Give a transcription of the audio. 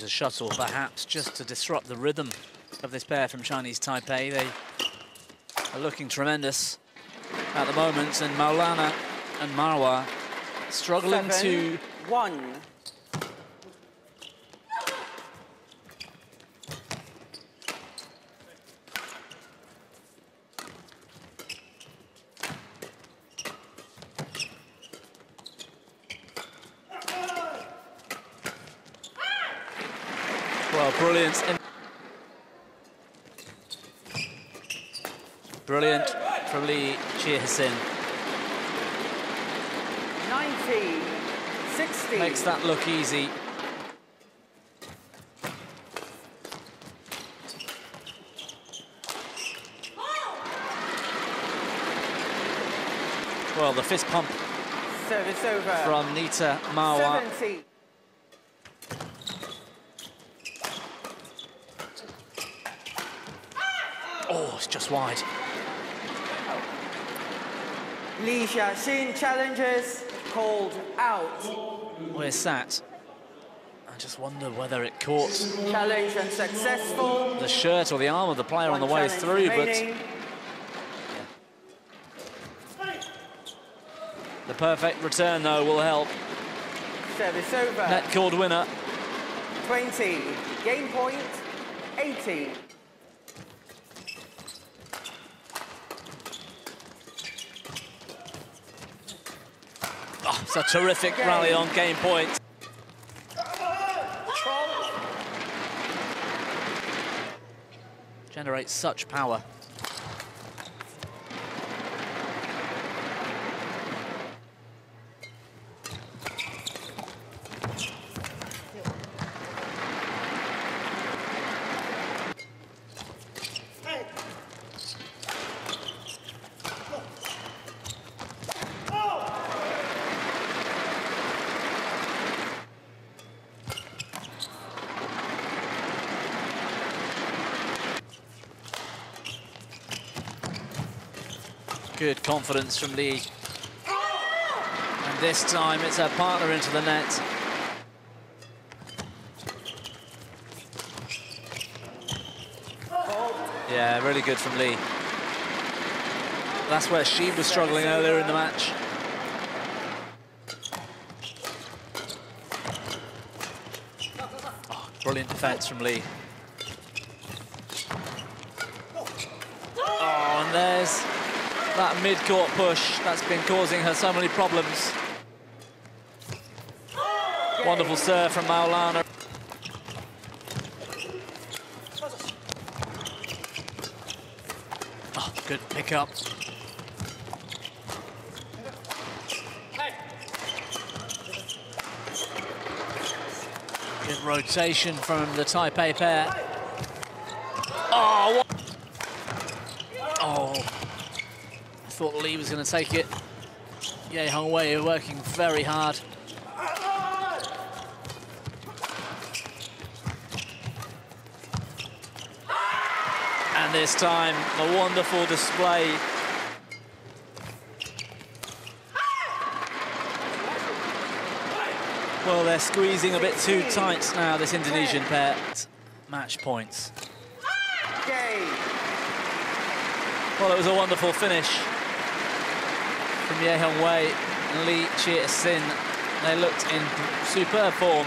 A shuttle, perhaps, just to disrupt the rhythm of this pair from Chinese Taipei. They are looking tremendous at the moment, and Maulana and Marwah struggling Seven, to One. Well, brilliant. Brilliant from Lee Chia-hsin. 90. 60. Makes that look easy. Well, the fist pump Service over. from Nita Marwah. 70. Oh, it's just wide. Lee Chia-hsin challenges called out. Where's Sat? I just wonder whether it caught Challenge unsuccessful. the shirt or the arm of the player on the way through, remaining. but the perfect return, though, will help. Service over. Net called winner. 20. Game point. 80. It's a terrific rally on game point. Generates such power. Good confidence from Lee. And this time it's her partner into the net. Yeah, really good from Lee. That's where she was struggling earlier in the match. Oh, brilliant defense from Lee. Oh, and there's that mid-court push that's been causing her so many problems. Wonderful serve from Maulana. Oh, good pick-up. Good rotation from the Taipei pair. Oh, what? Oh, I thought Lee was going to take it. Ye Hong Wei working very hard. And this time, a wonderful display. Well, they're squeezing a bit too tight now, this Indonesian pair. Match points. Well, it was a wonderful finish from Ye Hong Wei and Lee Chia Hsin. They looked in superb form